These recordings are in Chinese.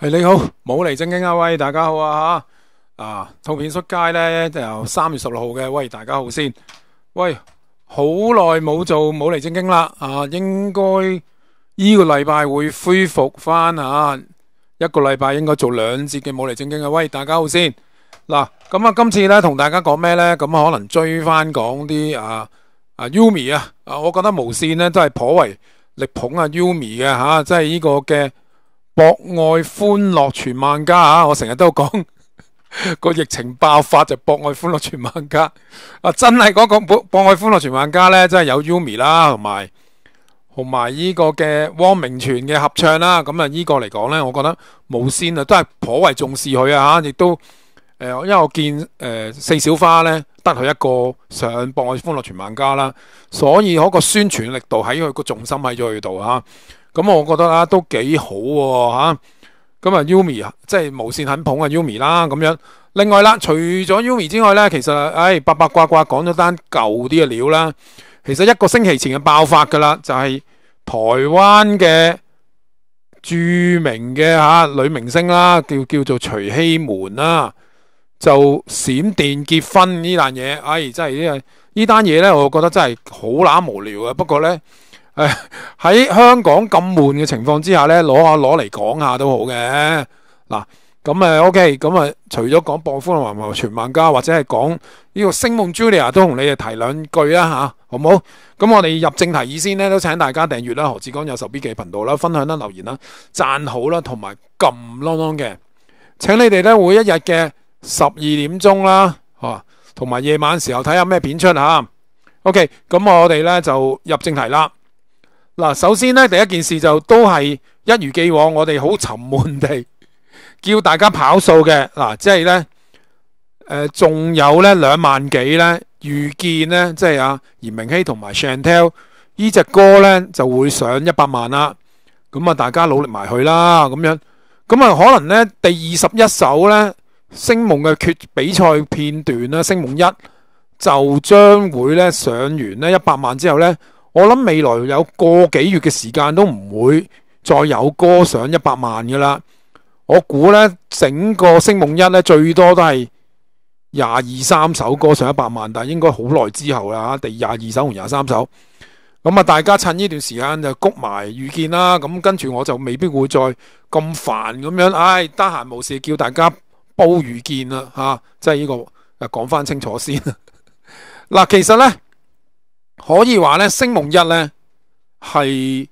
系你好，冇嚟正經啊！喂，大家好啊吓啊！套片出街呢，就三月十六號嘅，喂，大家好先。喂，好耐冇做冇嚟正經啦啊！應該呢個禮拜會恢復翻啊，一個禮拜應該做兩節嘅冇嚟正經啊！喂，大家好先。嗱，咁啊，今次呢，同大家講咩呢？咁可能追翻講啲啊啊 Umi 啊，啊，我覺得無線呢都係頗為力捧啊 Umi 嘅吓，即係呢個嘅。博愛歡樂全萬家啊！我成日都講個疫情爆發就博愛歡樂全萬家啊！真係嗰個博博愛歡樂全萬家呢，真係有 Yumi 啦，同埋同埋呢個嘅汪明荃嘅合唱啦。咁啊，呢個嚟講呢，我覺得無線啊都係頗為重視佢啊，亦都誒、呃，因為我見誒、呃、四小花呢，得佢一個上博愛歡樂全萬家啦，所以嗰個宣傳力度喺佢個重心喺咗佢度啊。咁我覺得啊，都幾好喎嚇。咁啊，Umi 啊，即係無線很捧啊 Umi 啦咁樣。另外啦，除咗 Umi 之外咧，其實唉，八八卦卦講咗單舊啲嘅料啦。其實一個星期前嘅爆發噶啦，就係台灣嘅著名嘅嚇女明星啦，叫叫做徐熙媛啦，就閃電結婚呢單嘢。唉，真係呢呢單嘢咧，我覺得真係好乸無聊啊。不過咧。誒，喺香港咁悶嘅情況之下咧，攞下攞嚟講下都好嘅。嗱，咁誒，OK，咁啊，除咗講播歡樂傳傳萬家，或者係講呢個星夢 Julia，都同你哋提兩句啦吓，好唔好？咁我哋入正題以先呢，都請大家訂閱啦，何志剛有仇必記頻道啦，分享啦，留言啦，讚好啦，同埋撳啷啷嘅，請你哋咧每一日嘅十二點鐘啦，吓，同埋夜晚時候睇下咩片出吓。OK，咁我哋咧就入正題啦。嗱，首先咧，第一件事就都係一如既往，我哋好沉悶地 叫大家跑數嘅。嗱，即係咧，誒，仲有咧兩萬幾咧，預見咧，即係啊，嚴明熙同埋 Chantel 呢隻歌咧就會上一百萬啦。咁啊，大家努力埋去啦，咁樣。咁啊，可能咧第二十一首咧，星夢嘅決比賽片段啦，星夢一就將會咧上完呢一百萬之後咧。我諗未來有個幾月嘅時間都唔會再有歌上一百萬噶啦。我估呢整個星夢一呢，最多都係廿二三首歌上一百萬，但係應該好耐之後啦。第廿二首同廿三首，咁啊，大家趁呢段時間就谷埋遇見啦。咁跟住我就未必會再咁煩咁樣，唉，得閒無事叫大家煲遇見啦，吓、即係呢個誒講翻清楚先。嗱，其實呢。可以話咧，星夢一咧係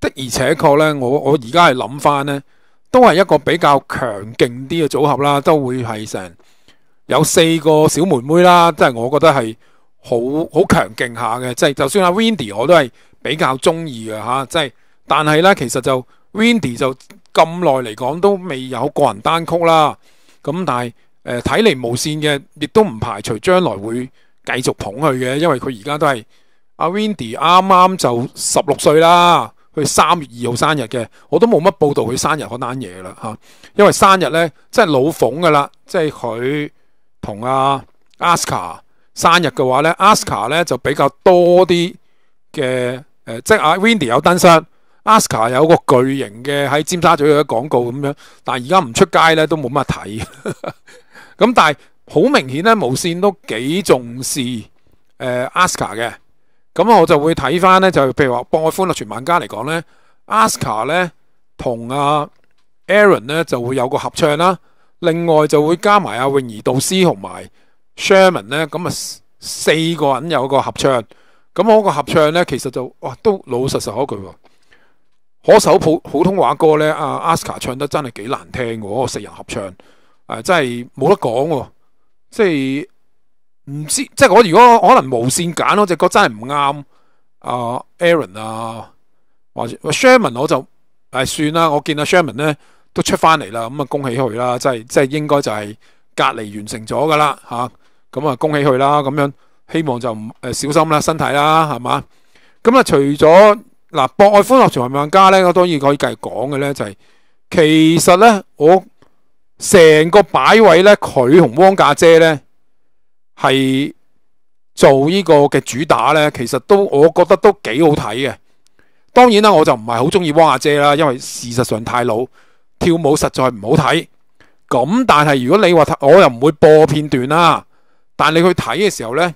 的而且確咧，我我而家係諗翻咧，都係一個比較強勁啲嘅組合啦，都會係成有四個小妹妹啦，即係我覺得係好好強勁下嘅，即係就算阿 Windy 我都係比較中意嘅吓，即係但係咧，其實就 Windy 就咁耐嚟講都未有個人單曲啦，咁但係誒睇嚟無線嘅亦都唔排除將來會繼續捧佢嘅，因為佢而家都係。阿 Windy 啱啱就十六歲啦，佢三月二號生日嘅，我都冇乜報道佢生日嗰單嘢啦吓，因為生日咧即係老馮噶啦，即係佢同阿 Aska 生日嘅話咧，Aska 咧就比較多啲嘅誒，即係阿 Windy 有登山，Aska 有個巨型嘅喺尖沙咀嘅廣告咁樣，但係而家唔出街咧都冇乜睇，咁但係好明顯咧無線都幾重視誒 Aska 嘅。咁我就會睇翻咧，就譬如話博愛歡樂全萬家嚟講咧，Aska 咧同阿 Aaron 咧就會有個合唱啦，另外就會加埋阿泳兒導師同埋 Sherman 咧，咁啊四個人有個合唱，咁我個合唱咧其實就哇都老老實實嗰句喎，可首普普通話歌咧，阿 Aska 唱得真係幾難聽喎，嗰個四人合唱，誒真係冇得講，即係。唔知即係我如果可能無線揀嗰隻歌真係唔啱啊，Aaron 啊，或者 Sherman 我就誒、哎、算啦。我見阿 Sherman 咧都出翻嚟啦，咁啊恭喜佢啦，即係即係應該就係隔離完成咗噶啦吓，咁啊恭喜佢啦。咁樣希望就唔誒小心啦，身體啦係嘛。咁啊除咗嗱博愛歡樂傳萬家咧，我當然可以繼續講嘅咧就係、是、其實咧我成個擺位咧佢同汪家姐咧。係做呢個嘅主打呢，其實都我覺得都幾好睇嘅。當然啦，我就唔係好中意汪阿姐啦，因為事實上太老。跳舞實在唔好睇。咁但係如果你話我又唔會播片段啦，但你去睇嘅時候呢，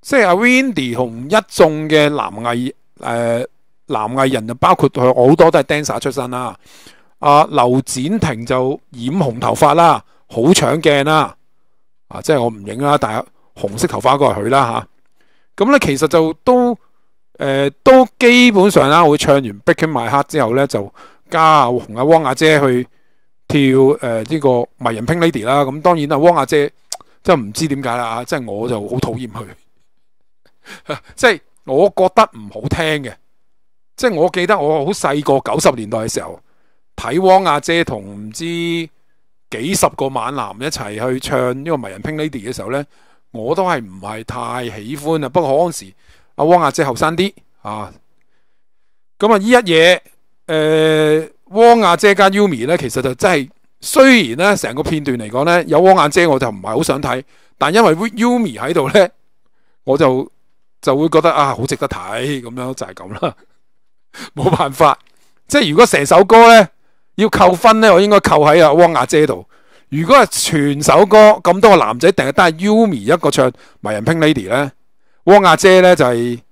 即係阿 Wendy 同一眾嘅男藝誒、呃、男艺人就包括佢好多都係 dancer 出身啦。阿、啊、劉展婷就染紅頭髮啦，好搶鏡啦。啊，即係我唔影啦，但系紅色頭髮嗰個係佢啦吓。咁、啊、咧其實就都誒、都基本上啦，會唱完 Breaking My Heart 之後咧，就加阿紅阿汪阿姐去。跳誒呢、呃這個迷人 Pink Lady 啦，咁當然啊，汪阿姐 真係唔知點解啦，即係我就好討厭佢，即係我覺得唔好聽嘅，即係我記得我好細個九十年代嘅時候睇汪阿姐同唔知幾十個猛男一齊去唱呢個迷人 p Lady 嘅時候呢，我都係唔係太喜歡啊。不過嗰時阿汪阿姐後生啲啊，咁啊呢一嘢誒。呃汪阿姐加 Yumi 咧，其實就真係雖然咧成個片段嚟講咧有汪阿姐，我就唔係好想睇，但因為 Yumi 喺度咧，我就就會覺得啊好值得睇咁樣就係咁啦，冇辦法，即係如果成首歌咧要扣分咧，我應該扣喺阿汪阿姐度。如果係全首歌咁多個男仔，定係得係 Yumi 一個唱迷人 Pink Lady 咧，汪阿姐咧就係、是。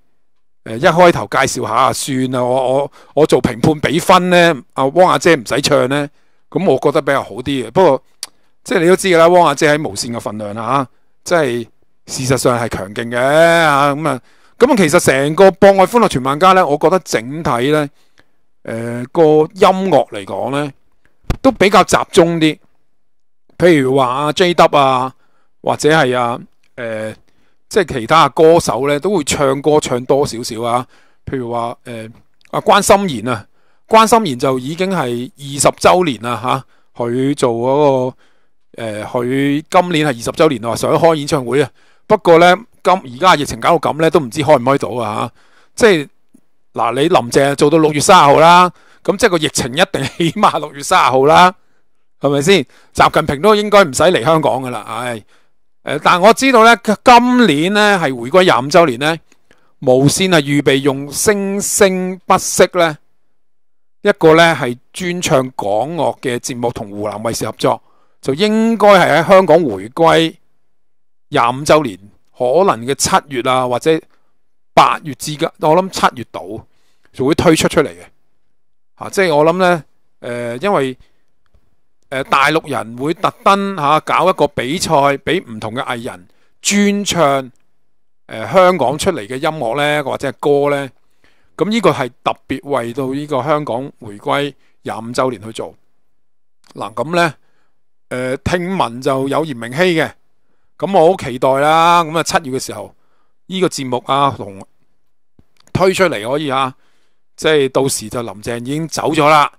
誒，一開頭介紹下算啦，我我我做評判比分咧，阿汪阿姐唔使唱咧，咁我覺得比較好啲嘅。不過即係你都知噶啦，汪阿姐喺無綫嘅份量啦吓，即係事實上係強勁嘅吓咁啊。咁啊，其實成個博愛歡樂全萬家咧，我覺得整體咧，诶、呃、個音樂嚟講咧，都比較集中啲。譬如話阿 J W 啊，或者係啊诶。即係其他歌手咧，都會唱歌唱多少少啊。譬如話誒，阿、呃、關心妍啊，關心妍就已經係二十周年啦吓，佢、做嗰、那個，佢、今年係二十周年啊，想開演唱會啊。不過咧，今而家疫情搞到咁咧，都唔知開唔開到啊吓。即係嗱，你林鄭做到六月卅號啦，咁即係個疫情一定起碼六月卅號啦，係咪先？習近平都應該唔使嚟香港噶啦，唉、誒，但我知道咧，今年咧係回歸廿五周年咧，無綫係預備用聲聲不息咧，一個咧係專唱港樂嘅節目，同湖南衛視合作，就應該係喺香港回歸廿五周年，可能嘅七月啊或者八月之間，我諗七月度就會推出出嚟嘅，吓、即係我諗咧，誒、因為。誒，大陸人會特登吓搞一個比賽，俾唔同嘅藝人專唱誒、香港出嚟嘅音樂呢，或者係歌呢。咁呢個係特別為到呢個香港回歸廿五週年去做。嗱，咁呢，誒、呃，聽聞就有嚴明熙嘅，咁我好期待啦。咁啊，七月嘅時候呢、個節目啊，同推出嚟可以啊，即係到時就林鄭已經走咗啦，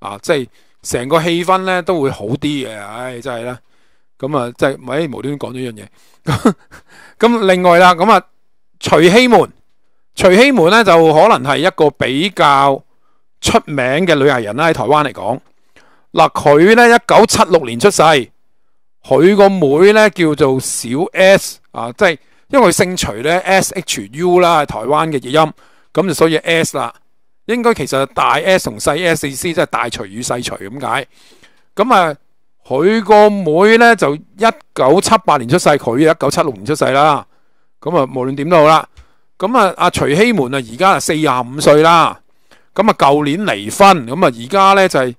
啊，即係。成個氣氛咧都會好啲嘅，唉，真係啦。咁啊，即係咪無端端講咗一樣嘢？咁 另外啦，咁啊，徐熙門，徐熙門咧就可能係一個比較出名嘅女藝人啦，喺台灣嚟講。嗱，佢咧一九七六年出世，佢個妹咧叫做小 S 啊，即係因為佢姓徐咧，S H U 啦，台灣嘅譯音，咁就所以 S 啦。應該其實大 S 同細 S 意思即係大徐與細徐咁解。咁啊，佢個妹咧就一九七八年出世，佢一九七六年出世啦。咁啊，無論點都好啦。咁啊，阿徐熙門啊，而家啊四十五歲啦。咁啊，舊年離婚，咁啊，而家咧就係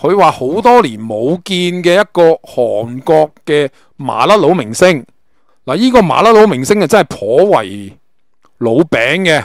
佢話好多年冇見嘅一個韓國嘅麻甩佬明星。嗱，呢個麻甩佬明星啊，真係頗為老餅嘅。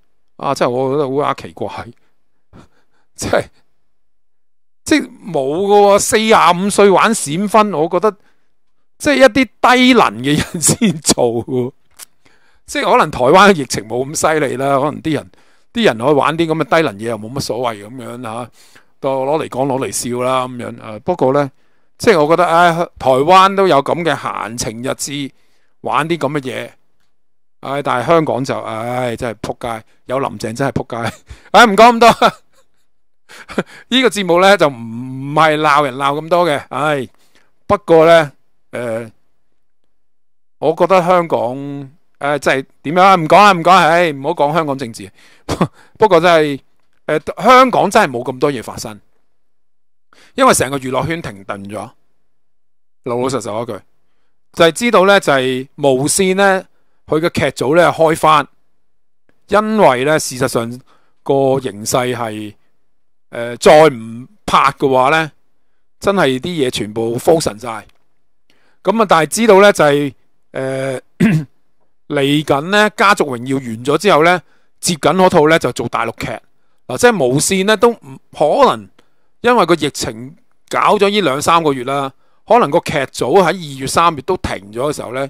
啊！真係我覺得好啊奇怪，即係即係冇噶喎，四十五歲玩閃婚，我覺得即係一啲低能嘅人先做，即係可能台灣嘅疫情冇咁犀利啦，可能啲人啲人可以玩啲咁嘅低能嘢又冇乜所謂咁樣吓。都攞嚟講攞嚟笑啦咁樣。誒，不過咧，即係我覺得，唉，台灣都有咁嘅閒情逸致，玩啲咁嘅嘢。唉，但係香港就，唉，真係扑街，有林鄭真係扑街。唉，唔講咁多，呢個節目咧就唔係鬧人鬧咁多嘅。唉，不過咧，誒，我覺得香港，诶，即係點樣啊？唔講啦，唔講，唉，唔好講香港政治。不過真係，香港真係冇咁多嘢發生，因為成個娛樂圈停頓咗。老老實實一句，就係知道咧，就係無綫咧。佢嘅劇組咧開翻，因為咧事實上個形勢係誒再唔拍嘅話咧，真係啲嘢全部封神晒。咁啊，但係知道咧就係誒 嚟緊咧《家族榮耀》完咗之後咧，接緊嗰套咧就做大陸劇嗱，即係無綫咧都唔可能，因為個疫情搞咗呢兩三個月啦，可能個劇組喺二月三月都停咗嘅時候咧。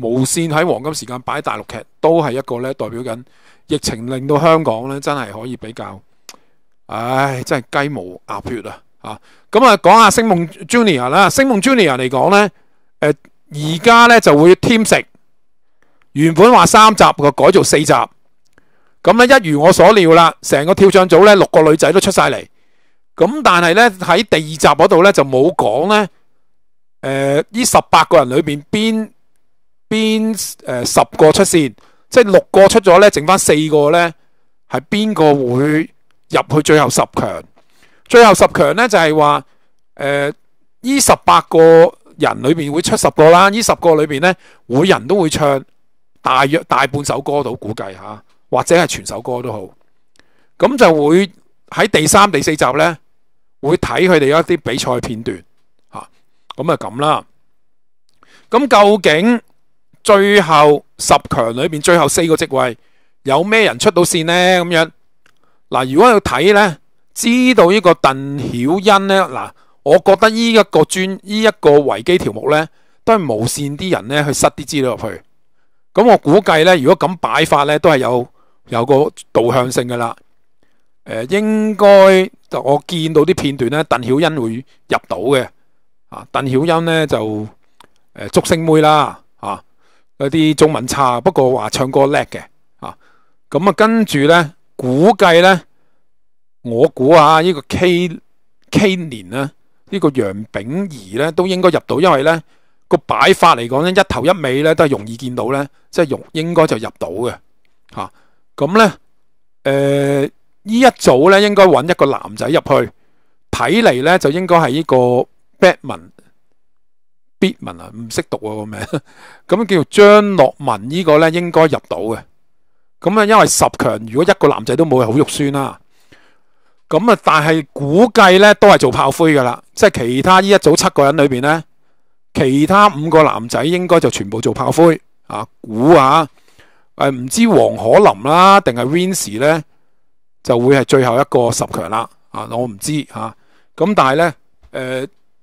無綫喺黃金時間擺大陸劇，都係一個咧代表緊疫情令到香港咧真係可以比較，唉，真係雞毛鴨血啊！吓咁啊，講下星夢 Junior 啦，星夢 Junior 嚟講咧，誒而家咧就會添食，原本話三集個改做四集，咁咧一如我所料啦，成個跳唱組咧六個女仔都出晒嚟，咁但係咧喺第二集嗰度咧就冇講咧，誒呢十八個人裏邊邊。邊誒十個出線，即係六個出咗咧，剩翻四個咧，係邊個會入去最後十強？最後十強咧就係話誒，呢十八個人裏邊會出十個啦。呢十個裏邊咧，每人都會唱大約大半首歌到，估計吓，或者係全首歌都好。咁就會喺第三、第四集咧，會睇佢哋一啲比賽片段吓。咁啊咁啦。咁究竟？最後十強裏邊最後四個職位有咩人出到線呢？咁樣嗱，如果要睇呢，知道呢個鄧曉欣呢，嗱，我覺得呢一個專呢一個維基條目呢，都係無線啲人呢去塞啲資料入去。咁我估計呢，如果咁擺法呢，都係有有個導向性噶啦。誒、呃，應該我見到啲片段呢，鄧曉欣會入到嘅。啊，鄧曉欣呢，就誒，竹、呃、星妹啦，有啲中文差，不過話唱歌叻嘅，啊，咁啊跟住咧，估計咧，我估啊呢個 K K 年咧，呢個楊炳儀咧都應該入到，因為咧個擺法嚟講咧，一頭一尾咧都係容易見到咧，即係容應該就入到嘅，吓，咁咧，誒呢一組咧應該揾一個男仔入去，睇嚟咧就應該係呢個 Batman。必文啊，唔识读啊個名，咁叫做張樂文呢個咧應該入到嘅。咁啊，因為十強如果一個男仔都冇，好肉酸啦。咁啊，但係估計咧都係做炮灰噶啦，即係其他呢一組七個人裏邊咧，其他五個男仔應該就全部做炮灰啊。估下誒，唔知黃可琳啦，定係 Vincy 咧，就會係最後一個十強啦。啊，我唔知吓。咁但系咧，诶、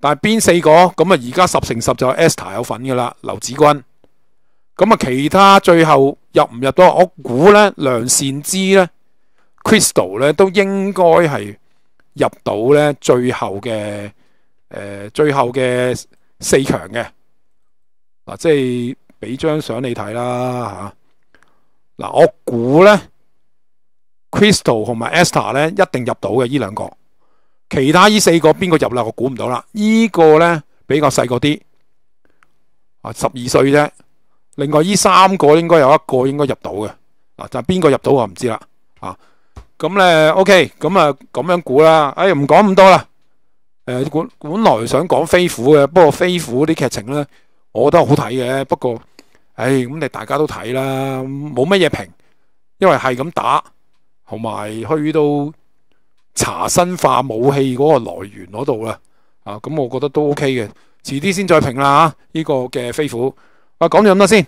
但係邊四個咁啊？而家十成十就 Esther 有份噶啦，劉子君。咁啊，其他最後入唔入到？我估咧，梁善之咧，Crystal 咧都應該係入到咧最後嘅诶、最後嘅四強嘅嗱，即係俾張相你睇啦吓。嗱，我估咧，Crystal 同埋 Esther 咧一定入到嘅呢兩個。其他呢四個邊個入啦？我估唔到啦。呢個呢比較細個啲，啊十二歲啫。另外呢三個應該有一個應該入到嘅，嗱就係邊個入到我唔知啦，啊咁咧 OK，咁啊咁樣估啦，哎唔講咁多啦，本本來想講飛虎嘅，不過飛虎啲劇情咧，我覺得好睇嘅，不過，唉咁你大家都睇啦，冇乜嘢評，因為係咁打，同埋去到查生化武器嗰個來源嗰度啦，啊咁我觉得都 OK 嘅，迟啲先再评啦吓，呢个嘅飞虎，啊讲咗咁多先。